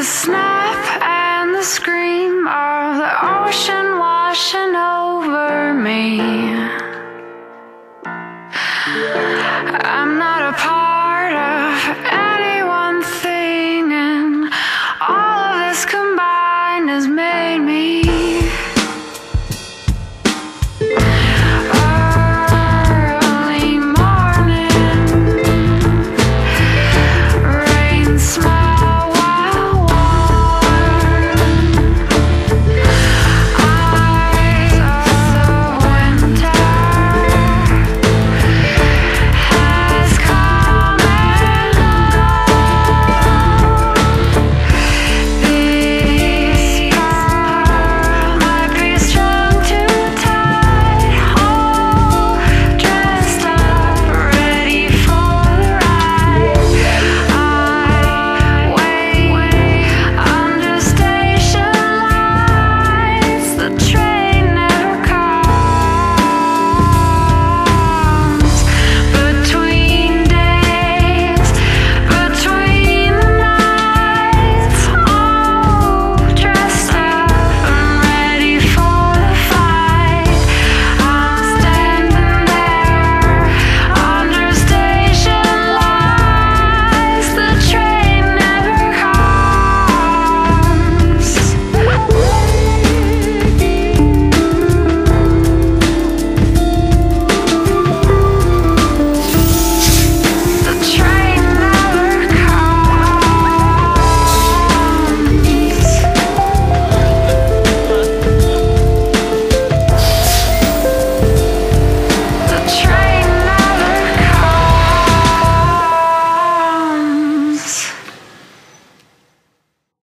the